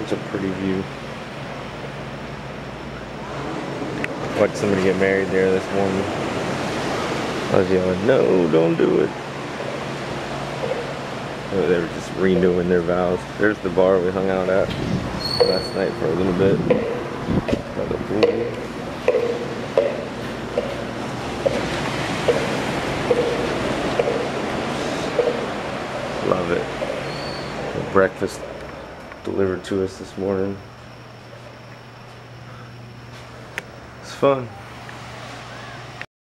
It's a pretty view. Watched somebody get married there this morning. I was yelling, no, don't do it. Oh, they were just renewing their vows. There's the bar we hung out at last night for a little bit. By the pool. Love it. Breakfast delivered to us this morning. It's fun.